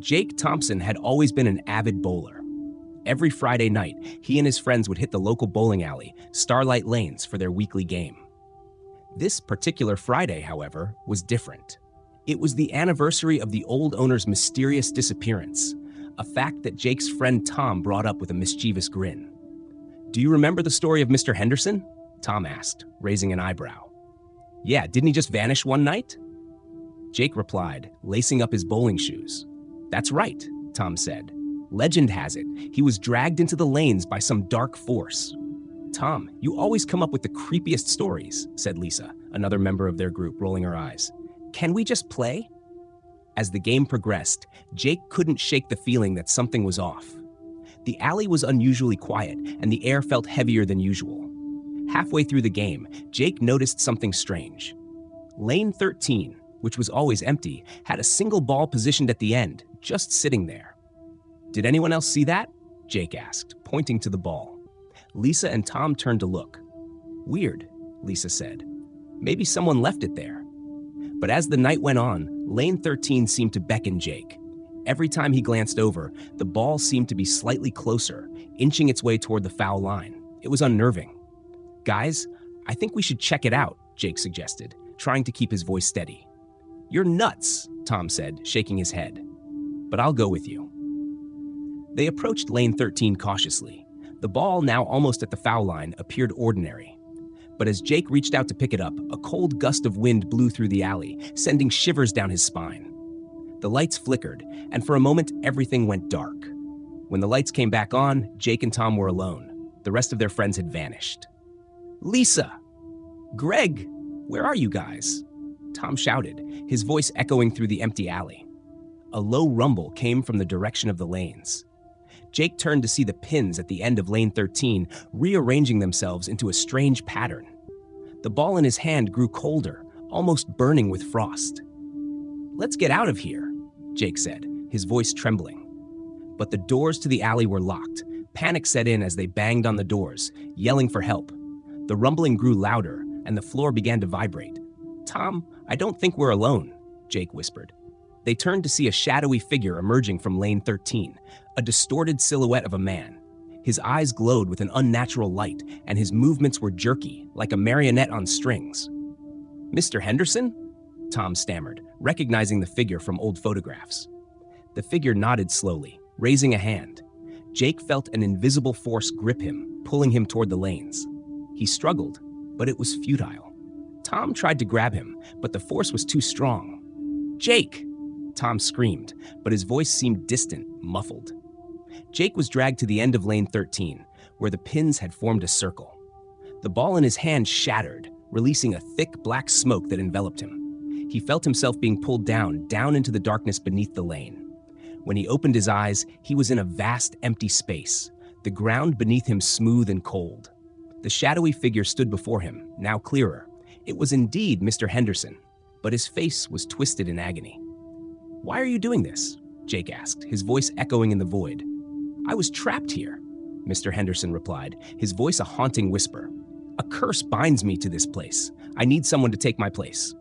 Jake Thompson had always been an avid bowler. Every Friday night, he and his friends would hit the local bowling alley, Starlight Lanes, for their weekly game. This particular Friday, however, was different. It was the anniversary of the old owner's mysterious disappearance, a fact that Jake's friend Tom brought up with a mischievous grin. Do you remember the story of Mr. Henderson? Tom asked, raising an eyebrow. Yeah, didn't he just vanish one night? Jake replied, lacing up his bowling shoes. That's right, Tom said. Legend has it, he was dragged into the lanes by some dark force. Tom, you always come up with the creepiest stories, said Lisa, another member of their group, rolling her eyes. Can we just play? As the game progressed, Jake couldn't shake the feeling that something was off. The alley was unusually quiet, and the air felt heavier than usual. Halfway through the game, Jake noticed something strange. Lane 13, which was always empty, had a single ball positioned at the end, just sitting there. Did anyone else see that? Jake asked, pointing to the ball. Lisa and Tom turned to look. Weird, Lisa said. Maybe someone left it there. But as the night went on, Lane 13 seemed to beckon Jake. Every time he glanced over, the ball seemed to be slightly closer, inching its way toward the foul line. It was unnerving. Guys, I think we should check it out, Jake suggested, trying to keep his voice steady. You're nuts, Tom said, shaking his head. But I'll go with you. They approached lane 13 cautiously. The ball, now almost at the foul line, appeared ordinary. But as Jake reached out to pick it up, a cold gust of wind blew through the alley, sending shivers down his spine. The lights flickered, and for a moment, everything went dark. When the lights came back on, Jake and Tom were alone. The rest of their friends had vanished. Lisa! Greg! Where are you guys? Tom shouted, his voice echoing through the empty alley. A low rumble came from the direction of the lanes. Jake turned to see the pins at the end of lane 13 rearranging themselves into a strange pattern. The ball in his hand grew colder, almost burning with frost. Let's get out of here, Jake said, his voice trembling. But the doors to the alley were locked. Panic set in as they banged on the doors, yelling for help. The rumbling grew louder, and the floor began to vibrate. Tom, I don't think we're alone, Jake whispered. They turned to see a shadowy figure emerging from lane 13, a distorted silhouette of a man. His eyes glowed with an unnatural light, and his movements were jerky, like a marionette on strings. Mr. Henderson? Tom stammered, recognizing the figure from old photographs. The figure nodded slowly, raising a hand. Jake felt an invisible force grip him, pulling him toward the lanes. He struggled, but it was futile. Tom tried to grab him, but the force was too strong. Jake! Tom screamed, but his voice seemed distant, muffled. Jake was dragged to the end of lane 13, where the pins had formed a circle. The ball in his hand shattered, releasing a thick black smoke that enveloped him. He felt himself being pulled down, down into the darkness beneath the lane. When he opened his eyes, he was in a vast empty space, the ground beneath him smooth and cold. The shadowy figure stood before him, now clearer. It was indeed Mr. Henderson, but his face was twisted in agony. Why are you doing this? Jake asked, his voice echoing in the void. I was trapped here, Mr. Henderson replied, his voice a haunting whisper. A curse binds me to this place. I need someone to take my place.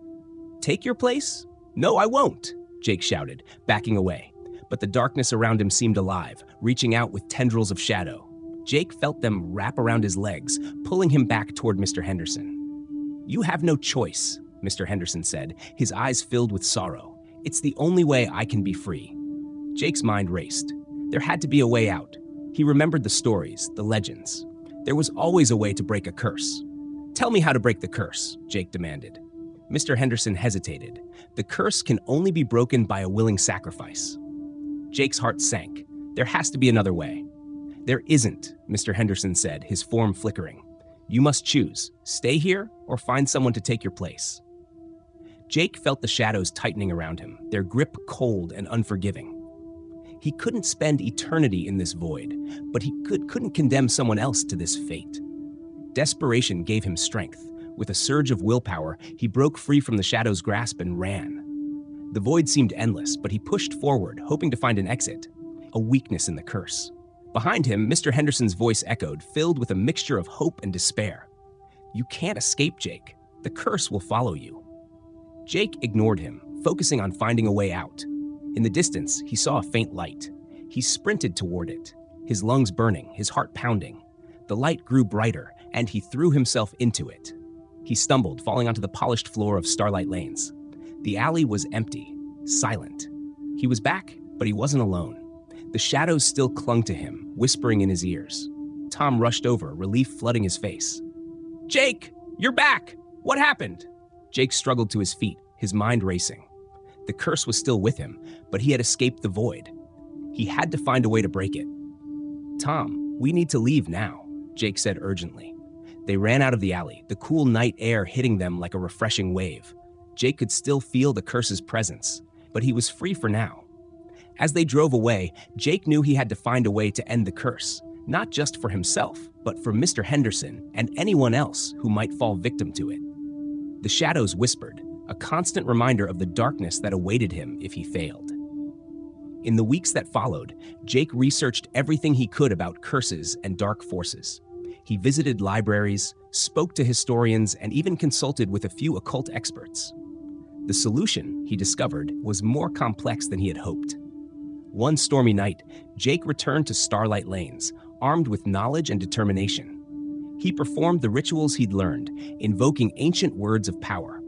Take your place? No, I won't, Jake shouted, backing away. But the darkness around him seemed alive, reaching out with tendrils of shadow. Jake felt them wrap around his legs, pulling him back toward Mr. Henderson. You have no choice, Mr. Henderson said, his eyes filled with sorrow. It's the only way I can be free. Jake's mind raced. There had to be a way out. He remembered the stories, the legends. There was always a way to break a curse. Tell me how to break the curse, Jake demanded. Mr. Henderson hesitated. The curse can only be broken by a willing sacrifice. Jake's heart sank. There has to be another way. There isn't, Mr. Henderson said, his form flickering. You must choose stay here or find someone to take your place. Jake felt the shadows tightening around him, their grip cold and unforgiving. He couldn't spend eternity in this void, but he could, couldn't condemn someone else to this fate. Desperation gave him strength. With a surge of willpower, he broke free from the shadow's grasp and ran. The void seemed endless, but he pushed forward, hoping to find an exit, a weakness in the curse. Behind him, Mr. Henderson's voice echoed, filled with a mixture of hope and despair. You can't escape, Jake. The curse will follow you. Jake ignored him, focusing on finding a way out. In the distance, he saw a faint light. He sprinted toward it, his lungs burning, his heart pounding. The light grew brighter, and he threw himself into it. He stumbled, falling onto the polished floor of Starlight Lanes. The alley was empty, silent. He was back, but he wasn't alone. The shadows still clung to him, whispering in his ears. Tom rushed over, relief flooding his face. Jake, you're back! What happened? Jake struggled to his feet, his mind racing. The curse was still with him, but he had escaped the void. He had to find a way to break it. Tom, we need to leave now, Jake said urgently. They ran out of the alley, the cool night air hitting them like a refreshing wave. Jake could still feel the curse's presence, but he was free for now. As they drove away, Jake knew he had to find a way to end the curse, not just for himself, but for Mr. Henderson and anyone else who might fall victim to it. The shadows whispered, a constant reminder of the darkness that awaited him if he failed. In the weeks that followed, Jake researched everything he could about curses and dark forces. He visited libraries, spoke to historians, and even consulted with a few occult experts. The solution, he discovered, was more complex than he had hoped. One stormy night, Jake returned to Starlight Lanes, armed with knowledge and determination. He performed the rituals he'd learned, invoking ancient words of power.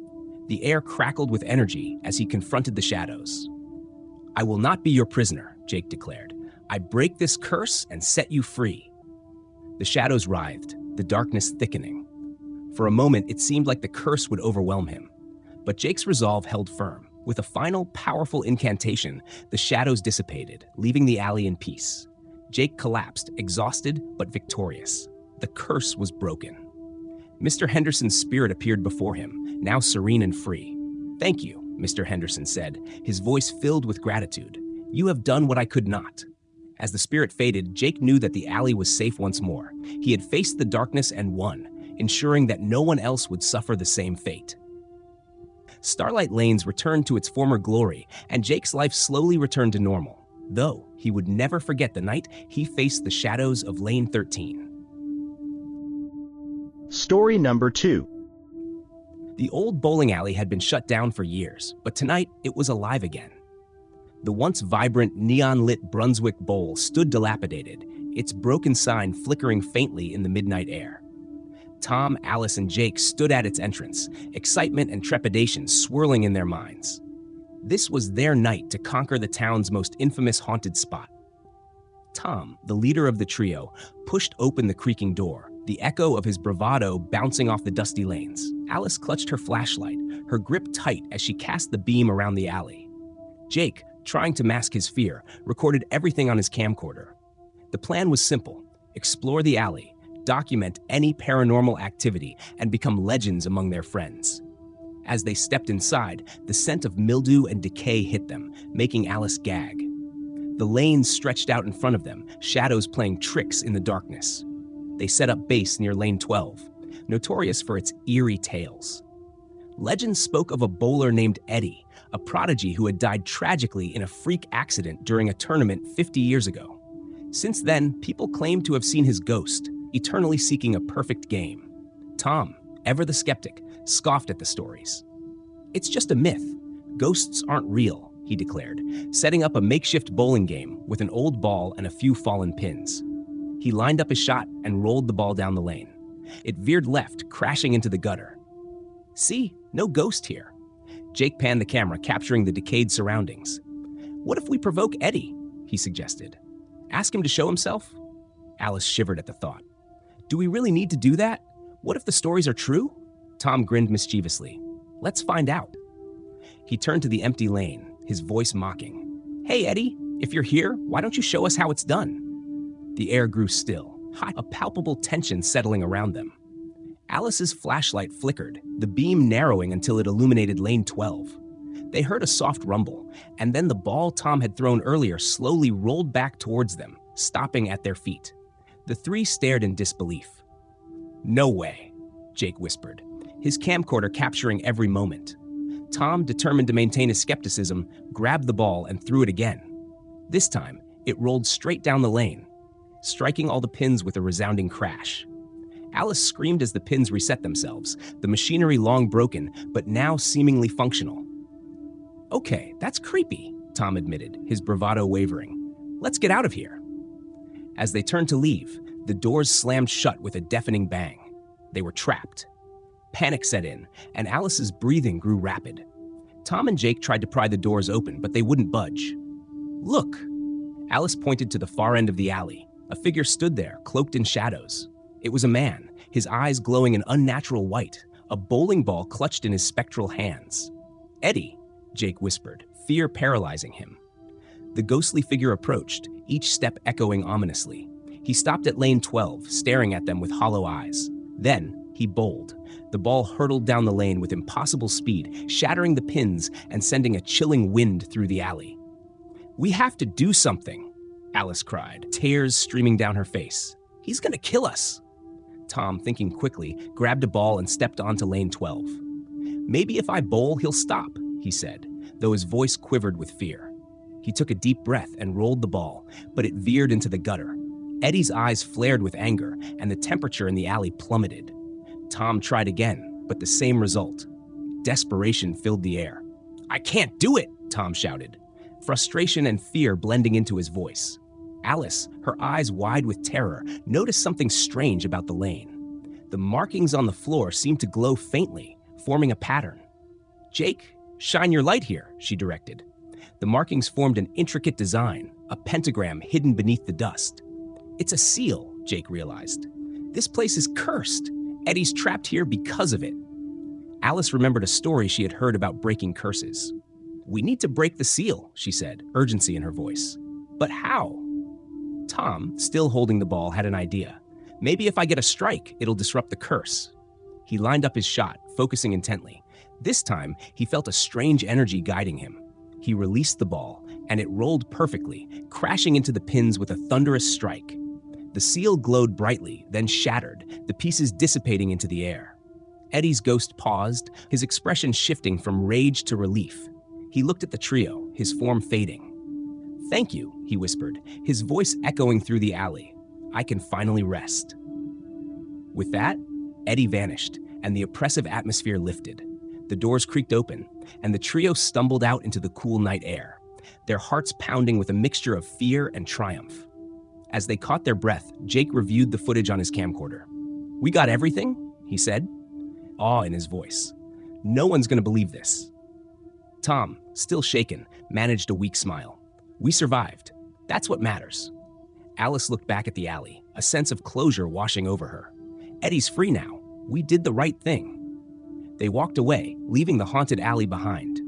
The air crackled with energy as he confronted the shadows. I will not be your prisoner, Jake declared. I break this curse and set you free. The shadows writhed, the darkness thickening. For a moment, it seemed like the curse would overwhelm him. But Jake's resolve held firm. With a final, powerful incantation, the shadows dissipated, leaving the alley in peace. Jake collapsed, exhausted but victorious. The curse was broken. Mr. Henderson's spirit appeared before him, now serene and free. Thank you, Mr. Henderson said, his voice filled with gratitude. You have done what I could not. As the spirit faded, Jake knew that the alley was safe once more. He had faced the darkness and won, ensuring that no one else would suffer the same fate. Starlight Lanes returned to its former glory, and Jake's life slowly returned to normal, though he would never forget the night he faced the shadows of Lane 13. Story number two. The old bowling alley had been shut down for years, but tonight it was alive again. The once vibrant, neon lit Brunswick Bowl stood dilapidated, its broken sign flickering faintly in the midnight air. Tom, Alice, and Jake stood at its entrance, excitement and trepidation swirling in their minds. This was their night to conquer the town's most infamous haunted spot. Tom, the leader of the trio, pushed open the creaking door, the echo of his bravado bouncing off the dusty lanes. Alice clutched her flashlight, her grip tight as she cast the beam around the alley. Jake, trying to mask his fear, recorded everything on his camcorder. The plan was simple explore the alley, document any paranormal activity, and become legends among their friends. As they stepped inside, the scent of mildew and decay hit them, making Alice gag. The lanes stretched out in front of them, shadows playing tricks in the darkness. They set up base near Lane 12, notorious for its eerie tales. Legends spoke of a bowler named Eddie, a prodigy who had died tragically in a freak accident during a tournament 50 years ago. Since then, people claim to have seen his ghost, eternally seeking a perfect game. Tom, ever the skeptic, scoffed at the stories. It's just a myth. Ghosts aren't real, he declared, setting up a makeshift bowling game with an old ball and a few fallen pins. He lined up his shot and rolled the ball down the lane. It veered left, crashing into the gutter. See, no ghost here. Jake panned the camera, capturing the decayed surroundings. What if we provoke Eddie? He suggested. Ask him to show himself? Alice shivered at the thought. Do we really need to do that? What if the stories are true? Tom grinned mischievously. Let's find out. He turned to the empty lane, his voice mocking. Hey, Eddie, if you're here, why don't you show us how it's done? The air grew still, hot, a palpable tension settling around them. Alice's flashlight flickered, the beam narrowing until it illuminated lane 12. They heard a soft rumble, and then the ball Tom had thrown earlier slowly rolled back towards them, stopping at their feet. The three stared in disbelief. No way, Jake whispered, his camcorder capturing every moment. Tom, determined to maintain his skepticism, grabbed the ball and threw it again. This time, it rolled straight down the lane, striking all the pins with a resounding crash. Alice screamed as the pins reset themselves, the machinery long broken, but now seemingly functional. Okay, that's creepy, Tom admitted, his bravado wavering. Let's get out of here. As they turned to leave, the doors slammed shut with a deafening bang. They were trapped. Panic set in, and Alice's breathing grew rapid. Tom and Jake tried to pry the doors open, but they wouldn't budge. Look! Alice pointed to the far end of the alley. A figure stood there, cloaked in shadows. It was a man, his eyes glowing an unnatural white, a bowling ball clutched in his spectral hands. Eddie, Jake whispered, fear paralyzing him. The ghostly figure approached, each step echoing ominously. He stopped at lane 12, staring at them with hollow eyes. Then, he bowled. The ball hurtled down the lane with impossible speed, shattering the pins and sending a chilling wind through the alley. We have to do something, Alice cried, tears streaming down her face. He's gonna kill us. Tom, thinking quickly, grabbed a ball and stepped onto lane 12. Maybe if I bowl, he'll stop, he said, though his voice quivered with fear. He took a deep breath and rolled the ball, but it veered into the gutter. Eddie's eyes flared with anger, and the temperature in the alley plummeted. Tom tried again, but the same result. Desperation filled the air. I can't do it, Tom shouted, frustration and fear blending into his voice. Alice, her eyes wide with terror, noticed something strange about the lane. The markings on the floor seemed to glow faintly, forming a pattern. Jake, shine your light here, she directed. The markings formed an intricate design, a pentagram hidden beneath the dust. It's a seal, Jake realized. This place is cursed. Eddie's trapped here because of it. Alice remembered a story she had heard about breaking curses. We need to break the seal, she said, urgency in her voice. But how? Tom, still holding the ball, had an idea. Maybe if I get a strike, it'll disrupt the curse. He lined up his shot, focusing intently. This time, he felt a strange energy guiding him. He released the ball, and it rolled perfectly, crashing into the pins with a thunderous strike. The seal glowed brightly, then shattered, the pieces dissipating into the air. Eddie's ghost paused, his expression shifting from rage to relief. He looked at the trio, his form fading. Thank you, he whispered, his voice echoing through the alley. I can finally rest. With that, Eddie vanished, and the oppressive atmosphere lifted. The doors creaked open, and the trio stumbled out into the cool night air, their hearts pounding with a mixture of fear and triumph. As they caught their breath, Jake reviewed the footage on his camcorder. We got everything, he said, awe in his voice. No one's going to believe this. Tom, still shaken, managed a weak smile. We survived. That's what matters. Alice looked back at the alley, a sense of closure washing over her. Eddie's free now. We did the right thing. They walked away, leaving the haunted alley behind.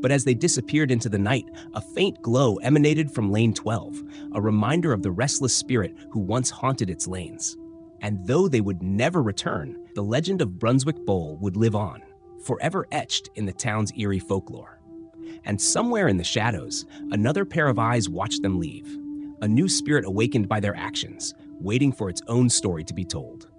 But as they disappeared into the night, a faint glow emanated from lane 12, a reminder of the restless spirit who once haunted its lanes. And though they would never return, the legend of Brunswick Bowl would live on, forever etched in the town's eerie folklore. And somewhere in the shadows, another pair of eyes watched them leave, a new spirit awakened by their actions, waiting for its own story to be told.